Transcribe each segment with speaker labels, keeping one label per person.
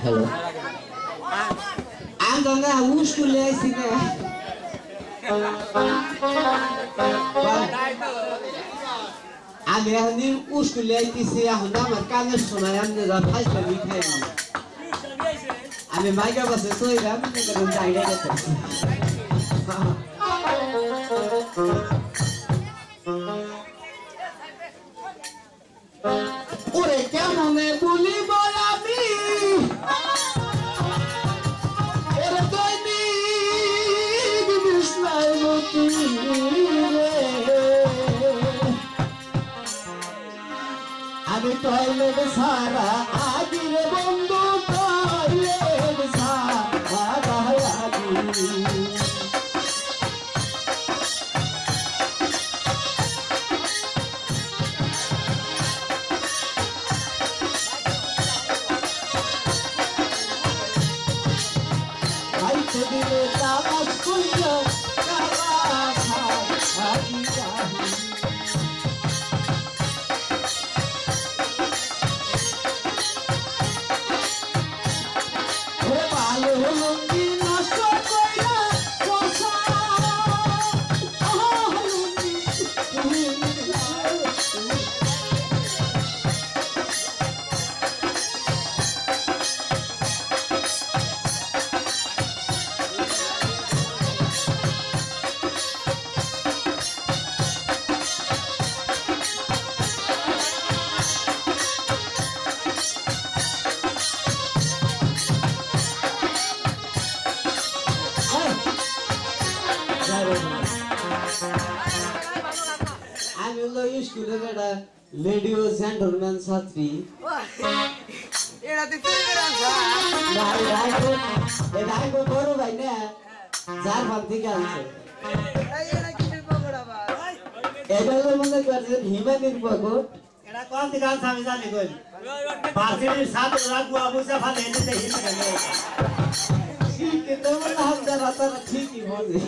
Speaker 1: Hello আমি তো না উস করলে আইসি না আমি এখন উস করলে আইতেছি এখন তো আমার কানের সময় আমি ফার্স্ট টাইম খাই আমি মাইকা বাসে সইলাম কারণ জায়গা গেছে ওরে কেমনে বলিব আমি এরে দৈনিক বিষ্ণায় মতি রে। আমি টয়লেট সারা স্কুলের একটা লেডি ও জেন্টলম্যান ছাত্রী বড় ভাই না যার ভাব থেকে আনছে এটা হলো মনে করছে হিমানির পকট
Speaker 2: এটা কোন দিকে আছে আমি জানি কই পার্সিটির সাথে বুঝা এনে
Speaker 1: ঠিক তো মনে ঠিকই বলে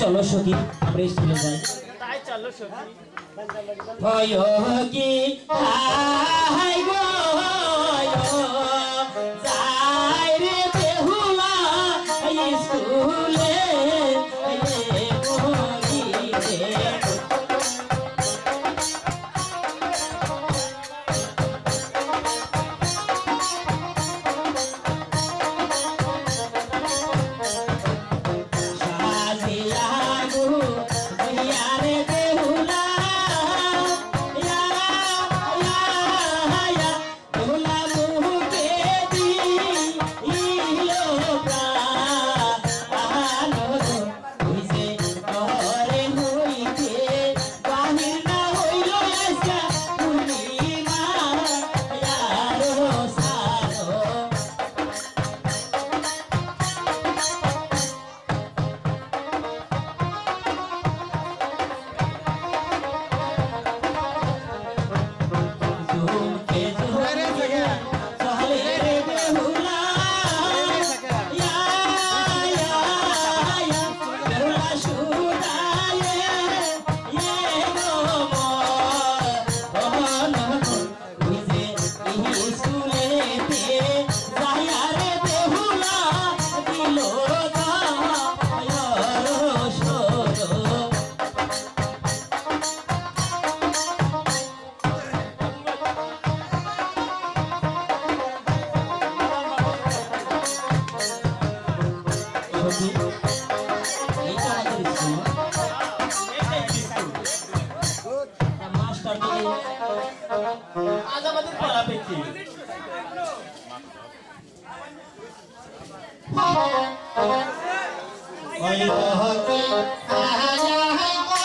Speaker 3: চলো সখী আমরা স্কুলে যাই। ভয় কি হাই গো ওই হকি
Speaker 1: ভাই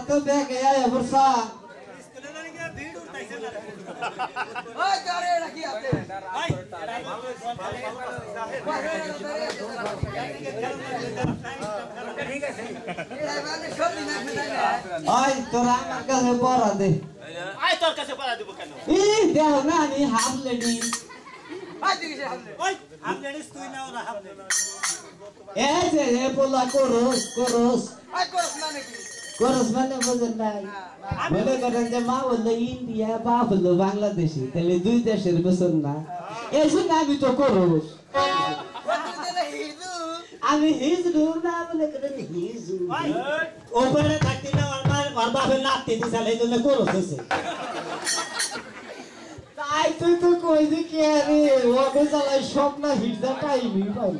Speaker 1: তোরা তো ব্যাগে আয় বর্ষা আয় তোরা আমার কাছে পড়া দে
Speaker 2: আয় তোর কাছে পড়া দেবো কেন
Speaker 1: ই দেহ না আমি হাফ লেডি
Speaker 2: ওই হাফ লেডিস তুই না ওরা হাফ লেডিস
Speaker 1: এ যে এ পোলা করস করস করস মানে বোঝেন মনে করেন যে মা বলল ইন্ডিয়া বাপ বলল বাংলাদেশি তাহলে দুই দেশের বেতন না। এই জন্য আমি তো করস আমি হিজড়ু না বলে করেন হিজু
Speaker 2: ওপরে থাকতি না মা বাপের নাতি দিছাল এই জন্য করো হয়েছে।
Speaker 1: তাই তুই তো কই যে কে রে ওকে চালাই সব না হিজড়া টাইমই পাই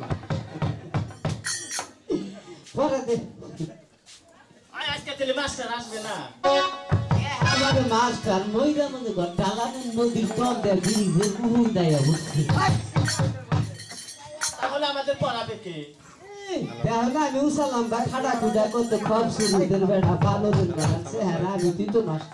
Speaker 1: পরে দে
Speaker 2: আয় আজকে তাহলে মাস্টার আসবে না।
Speaker 1: আমাদের মাস্টার মহিলা মধ্যে ঘর ডালানের নদীর পর দেয় ব্রিজে কুহুর দেয় বুঝছি
Speaker 2: তাহলে আমাদের পড়াবে কে
Speaker 1: আমি উসালাম ভাই খাটা খুঁটা করতে খুব সুরুদের বেড়া বানরের বেড়া হ্যাঁ আমি তুই তো নষ্ট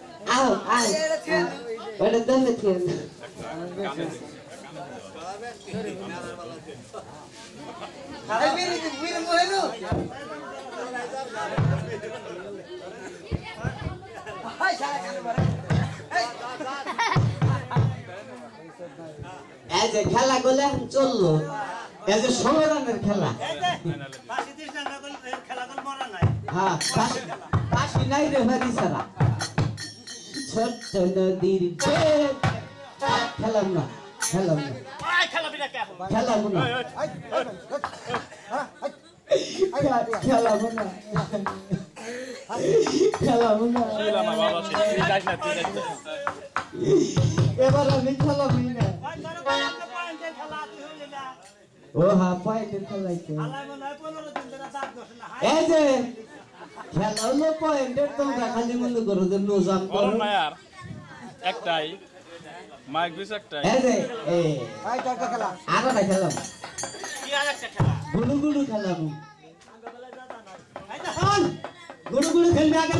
Speaker 1: আও আও ওটা এই যে খেলা গুলো এখন চলল এই যে ষোলো রানের খেলা হ্যাঁ পাশি- নাই রে হরি সারা ছোট্ট নদীর খেলাম না খেলাম না। খেলাম না। খেলাম না। খেলাম না। এবার আমি খেলামই না। ও হ্যাঁ পয়েন্টের
Speaker 2: না।
Speaker 1: এই যে খেলা হলো পয়েন্টের তোমরা খালি মনে করো যে নো জাম্প করো
Speaker 4: অরুণ মায়ার একটাই মাইক বিস একটাই।
Speaker 1: এই যে এই আরও না
Speaker 3: কি আর একটা খেলা?
Speaker 2: গুড়ু গুড়ু খেলবে আগে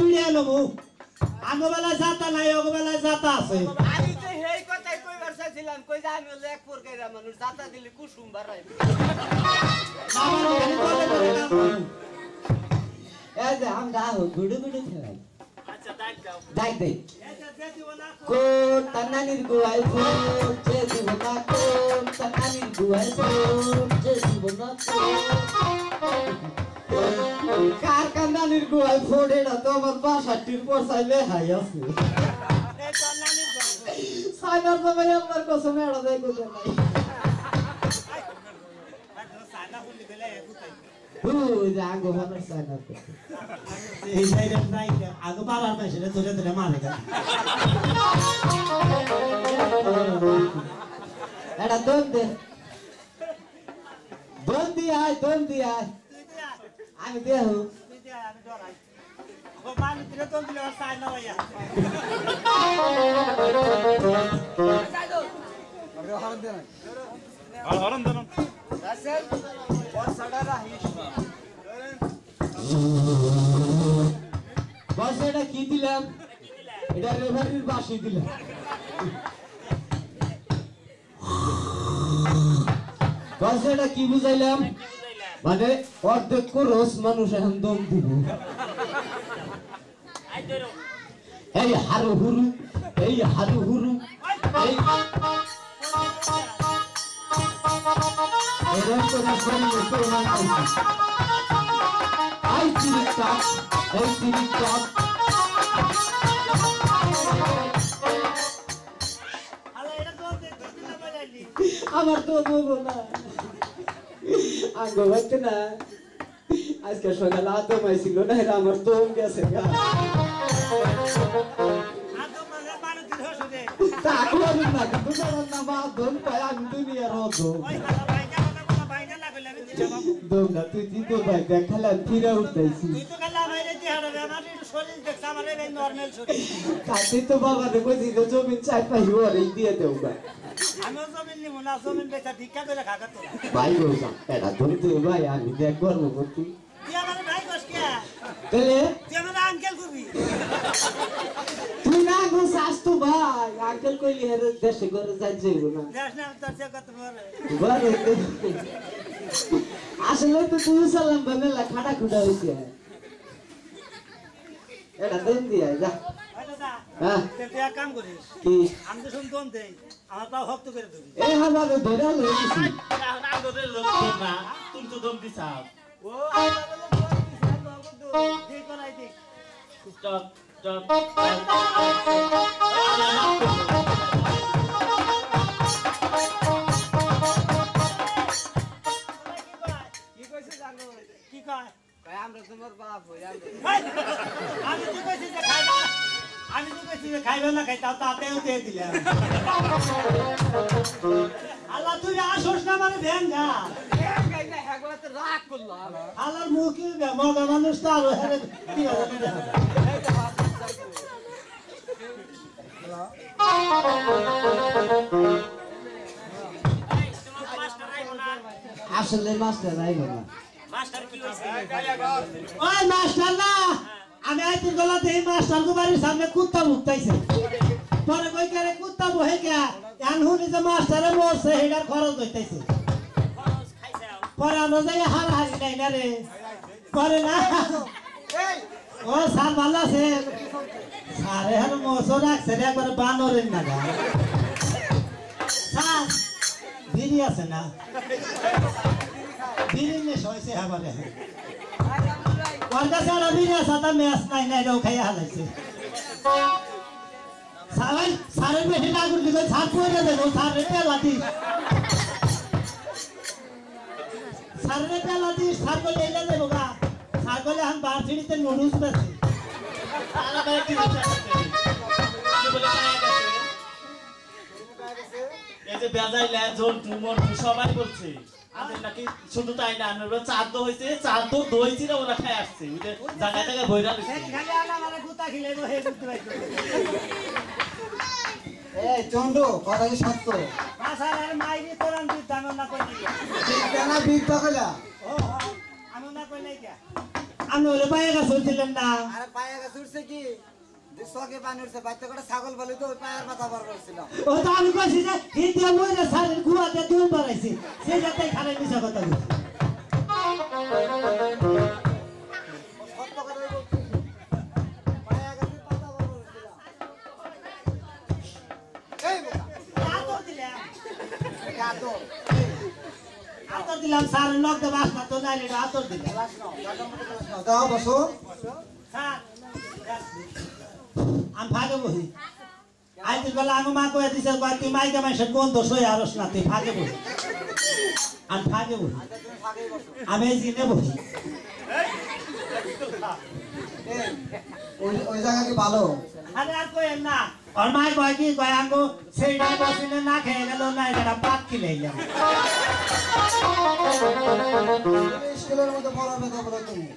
Speaker 2: আগবেলা যাতা নাই অগবেলা যাতা আছে।
Speaker 5: আমি তো সেই কথাই কইবার চাইছিলাম কই যে আমি হলো এক প্রকারের মানুষ যাতা দিলে কুসুম বাড়াই
Speaker 2: আমার
Speaker 1: এই যে আমরা গুলু গুলু খেলাই
Speaker 3: আচ্ছা
Speaker 1: দেখ দেখ
Speaker 2: দিব না
Speaker 1: কোন তানানির গুয়াই ফোন যে দিব না কোন তানানির গুয়াই ফোন যে দিব না কার কান্দানির গুয়াই ফোন এটা তো আমার বাসাটির পর চাইলে হাই আছে
Speaker 2: এই তো
Speaker 1: সময় আপনার কসম এড়া দেয় নাই
Speaker 2: আর তো সানা হুলি গেলে একুতাই।
Speaker 1: হুই যে আঙ্গ ভানার সাইনার করতে
Speaker 2: এই সাইডে নাই আগে পালার পাশে ধরে ধরে মারে
Speaker 1: এটা দম দে। দম দিয়ে আয় দম দিয়ে আয়। আমি দেহ।
Speaker 2: মানুষ
Speaker 4: হরণ
Speaker 5: রাহিস
Speaker 1: বস, এটা কি দিলাম? এটা রেভারির বাসি দিলাম। বস, এটা কি বুঝাইলাম? মানে অর্ধেক রোজ মানুষ এখন দম দিব। এই হারু হুরু, এই হারু হুরু, এই করে শরীরে প্রমাণ আছে আই চিরিক টক এই চিরিক টক
Speaker 2: আলা এটা তো দে দিন না। বলাইলি
Speaker 1: আমার তো বলব না। আঙ্গ ভাবতে না আজকে সকালে আদম আইছিল না এরা আমার দম গেছে গা। তা যখন না বা
Speaker 2: দিতে বাবু
Speaker 1: দম না তুই দিতে ভাই দেখালাম ফিরে
Speaker 2: শরীর
Speaker 1: কাছে তো বাবা রে কইছি তো জমি চাই পাই ওরে দিয়ে দেও ভাই।
Speaker 2: জমিন জমিন
Speaker 1: ভাই এটা ধরে তুই ভাই আমি দেখ করছি।
Speaker 2: তুই তুই
Speaker 1: না গো শাস্তু ভাই আঙ্কেল কইলি হেরে দেশে ঘরে যাই যাইব না।
Speaker 2: দেখ না তোর সে কত বলে
Speaker 1: ঘরে আসলে তো তুই সালাম বামেলা খাটা খুটা হইছে। এটা দেন দিয়া যা। হ্যাঁ। কি
Speaker 2: কয়
Speaker 5: কই আমরা তোমার বাপ হই আমরা
Speaker 2: হেই! আমি তো কইছি যে খাইবা না। আমি তো কইছি যে খাইবে না খাইতাও তাতেও দিয়ে দিলাম আল্লাহ তুই আসোস না মানে ভ্যান যা
Speaker 5: গাই না একবার তো রাগ করল
Speaker 2: আল্লাহর মুখে মগা মানুষ তো আরও হেরে কি হবে না
Speaker 5: এই তো বাপ চাইছে
Speaker 3: তোমার মাস্টার আইবো না?
Speaker 1: আসলে মাস্টার আইব না।
Speaker 2: ওই মাস্টার না আমি আইতে গলাতে এই মাস্টার বাড়ির সামনে কুত্তা মুক্তাইছে পরে কই করে কুত্তা বহে কে? এন হুনি যে মাস্টারে মরছে, হেডার খরচ হইতাইছে পরে আমরা যাই হার নাই না রে। পরে না, ও স্যার ভালো আছে। স্যারে হার মশো রাখছে রে, একবার বানরের না গা স্যার, বিড়ি আছে না? বিড়ি নেশ হয়েছে আবারে ওর কাছে আর বিড়ি আছে তা ম্যাচ নাই নাই রেও খাইয়া হালাইছে স্যারের বেশি ডাকুর দিকে স্যার পড়ে দেবো স্যারের পেলা দিস স্যারের পেলা দিস স্যার বলে এলে দেবো গা স্যার বলে আমি বার সিঁড়িতে নুডলস বেছি
Speaker 3: এই যে বেজাইলা জন্টু মন্টু সবাই বলছে। নাকি শুধু তাই না আমরা চার দো হয়েছে চার দো দইছি না ওরা খাই আসছে। জায়গায় জায়গায় বইরা দিচ্ছে
Speaker 2: খালি আনা মানে
Speaker 6: এই চন্ডু কথা কি সত্য?
Speaker 2: আর মাইরি তোরান না কই দিয়া
Speaker 6: কেনা বিগ পাকলা
Speaker 2: ও আমি না কই নাই কে? আমি হলে পায়ে গেছে ছিলেন না।
Speaker 6: আরে পায়ে গেছে উঠছে কি? চকে পানি উঠছে বাচ্চা করে ছাগল বলে তো পায়ের মাথা বার করছিলাম
Speaker 2: ও তো আমি কইছি যে হিন্দি মইরা সারের কুয়াতে দুই বাড়াইছি সে যাতে খালে মিছা কথা বলছি। আতর দিলাম। আতর। দিলাম সারের বাসনা তো নাই আতর দিলাম।
Speaker 6: দাও বসো।
Speaker 2: স্যার আমি ভাগে বহি। আজ বেলা আমি মা কয়ে দিছে কয় তুই মাইকে মাইসে কোন দোষ হয়ে আরস না তুই ভাগে বসি আমি
Speaker 6: ফাঁকে বসো
Speaker 2: আমি এই জিনে বহি।
Speaker 6: ওই ওই জায়গা কি ভালো?
Speaker 2: আরে আর কই না। আর মাই কয় কি কয় আঙ্গো সেইটা বসিলে না খেয়ে গেল না এটা পাত কি লাইলাম
Speaker 6: তুমি স্কুলের মধ্যে পড়াবে তো বলো তুমি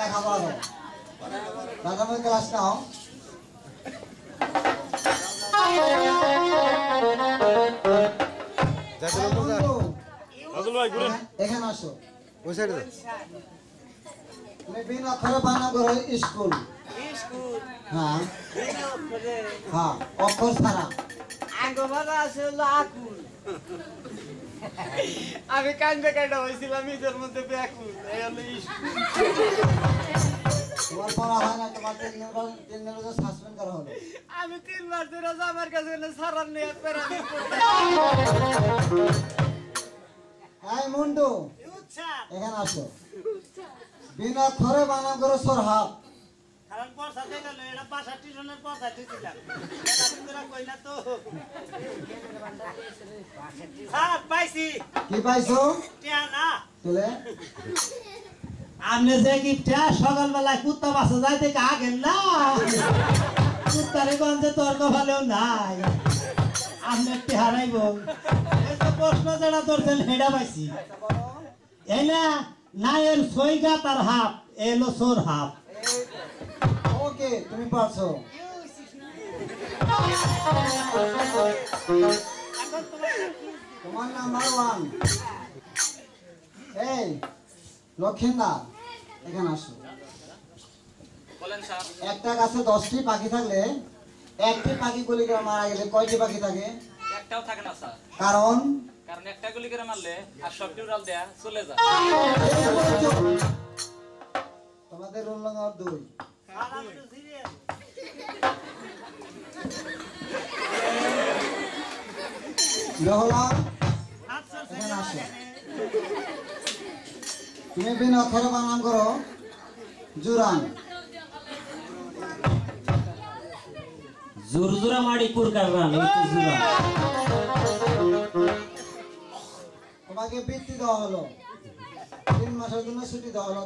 Speaker 6: লেখাপড়া ক্লাস নাও
Speaker 4: নজরুল ভাই ঘুরেন।
Speaker 6: এখানে আসো। ওই সাইডে বিনা অক্ষরে বানা স্কুল।
Speaker 5: স্কুল।
Speaker 6: হ্যাঁ।
Speaker 5: বিনা অক্ষরে।
Speaker 6: হ্যাঁ অক্ষর ছাড়া।
Speaker 5: আঙ্গো আছে হলো আকুল। আমি কান্দে কাটা হয়েছিলাম ঈদের মধ্যে ব্যাকুল। এই হলো স্কুল।
Speaker 6: তোমার পড়া হয় না তোমার তিন দিন পর- তিন দিনের সাসপেন্ড করা হলো
Speaker 5: আমি তিন মাস ধরে আমার কাছে সারার নিয়ে পেরানি
Speaker 6: এই মুন্ডু। এখানে আসো। বিনা বানান করো সরহাব
Speaker 2: কারণ পয়সা দিয়ে গেল এটা পাঁচা টিউশনের পয়সা দিয়েছিলাম কই না তো? স্যার পাইছি।
Speaker 6: কি পাইছো?
Speaker 2: টিয়া না।
Speaker 6: তুলে।
Speaker 2: আপনি যে গিফটটা সকালবেলায় কুত্তা বাসা যাইতে আগেন না। কুত্তারে গঞ্জে তর্ক ভালেও নাই। আপনি একটি হারাইব প্রশ্ন যেটা ধরছেন হেডা পাইছি। এই না না এর সইগা তার হাফ এলো সোর হাফ।
Speaker 6: ওকে তুমি পারছ। তোমার নাম্বার ওয়ান। এই লক্ষিন্দর এখানে আসো। একটা গাছে দশটি পাখি থাকলে একটি পাখি গুলি মারা গেলে কয়টি পাখি থাকে?
Speaker 4: একটাও থাকে না স্যার।
Speaker 6: কারণ?
Speaker 4: কারণ একটা গুলি করে মারলে আর সবটি উড়াল দেয়া চলে যায়।
Speaker 6: তোমাদের রোল নম্বর দুই। তুমি বিন অক্ষরে বানান করো। জুরান।
Speaker 1: জোর জোরা মারি কুরকার রান
Speaker 6: তোমাকে বৃত্তি দেওয়া হলো। তিন মাসের জন্য ছুটি দেওয়া হলো।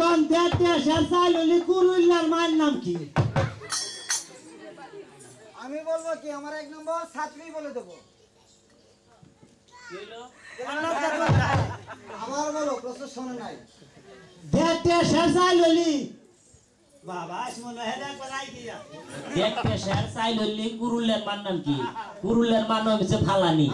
Speaker 2: কোন দেড় দেড় শের কুরুল্লার মায়ের নাম কি?
Speaker 6: আমি বলব কি আমার এক নম্বর ছাত্রী বলে দেবো। আমার বলো প্রশ্ন শোনে নাই
Speaker 2: দেখতে শেরশাহ হলি বাবা মনে হয় একবার আই
Speaker 1: দেখতে মান নাম কি কুরুল্লের মান হচ্ছে ফালানি